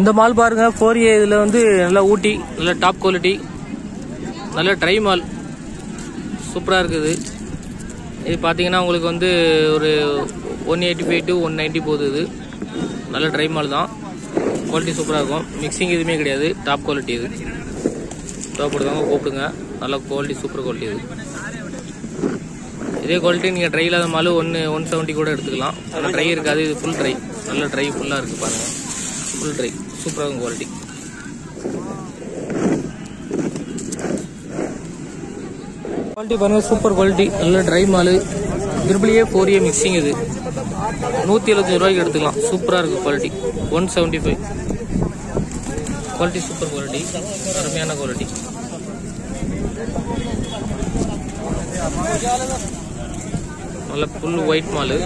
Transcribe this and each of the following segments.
இந்த மால் பாருங்க ஃபோர் ஏ இதில் வந்து நல்லா ஊட்டி நல்ல டாப் குவாலிட்டி நல்ல ட்ரை மால் சூப்பராக இருக்குது. இது பார்த்தீங்கன்னா உங்களுக்கு வந்து ஒரு one eighty five to one ninety போகுது இது. நல்ல ட்ரை மால் தான். குவாலிட்டி சூப்பராக இருக்கும். மிக்சிங் எதுவுமே கிடையாது. டாப் குவாலிட்டி இது. தேவைப்படுவாங்க கூப்பிடுங்க. நல்ல குவாலிட்டி சூப்பர் குவாலிட்டி இது. இதே குவாலிட்டி நீங்கள் ட்ரை இல்லாத மாலு ஒன்று ஒன் செவன்ட்டி கூட எடுத்துக்கலாம். நல்லா ட்ரை இருக்காது. இது ஃபுல் ட்ரை நல்ல ட்ரை ஃபுல்லாக இருக்குது பாருங்கள் ஃபுல் ட்ரை சூப்பராக இருக்கும் குவாலிட்டி குவாலிட்டி பாருங்கள் சூப்பர் குவாலிட்டி நல்ல ட்ரை மாலு திருப்பிலேயே ஃபோர் ஏ மிக்சிங் இது. நூற்றி எழுபத்தஞ்சு ரூபாய்க்கு எடுத்துக்கலாம். சூப்பராக இருக்குது quality one seventy five quality super quality அருமையான குவாலிட்டி நல்ல ஃபுல் ஒயிட் மாலு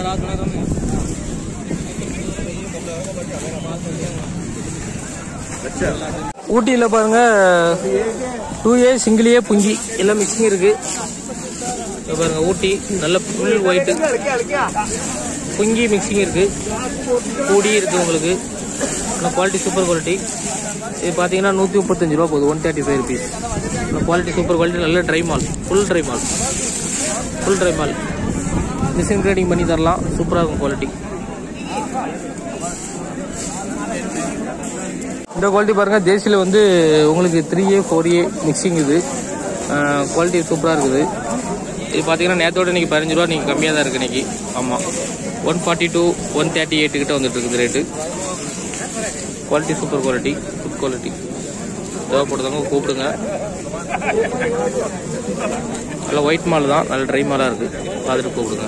ஊட்டியில் பாருங்க டூ ஏ சிங்கிளியே புஞ்சி. எல்லாம் மிக்சிங் இருக்கு. இங்க பாருங்க ஊட்டி. நல்ல ஃபுல் ஒயிட்டு புங்கி மிக்சிங் இருக்கு. கூடி இருக்கு உங்களுக்கு. நல்ல குவாலிட்டி சூப்பர் குவாலிட்டி இது பார்த்தீங்கன்னா நூற்றி முப்பத்தஞ்சு ரூபா போகுது ஒன் தேர்ட்டி ஃபைவ் ருபீஸ் நல்ல குவாலிட்டி சூப்பர் குவாலிட்டி நல்ல ட்ரை மால் ஃபுல் ட்ரை மால் ஃபுல் ட்ரை மால் மிஷின் கிரேடிங் பண்ணி தரலாம். சூப்பராக இருக்கும் குவாலிட்டி இந்த குவாலிட்டி பாருங்கள் தேசியில் வந்து உங்களுக்கு three A four A mixing இது. குவாலிட்டி சூப்பராக இருக்குது. இது பார்த்தீங்கன்னா நேற்றோட இன்னைக்கு பதினஞ்சு ரூபா நீங்கள் கம்மியாக தான் இருக்குது இன்னைக்கு. ஆமாம் one forty two one thirty eight கிட்டே வந்துட்டு இருக்குது rate quality super quality good quality தேவைப்படுறவங்க கூப்பிடுங்க. நல்ல ஒயிட் மால் தான் நல்ல ட்ரை மாலாக இருக்குது பார்த்துட்டு கூப்பிடுங்க.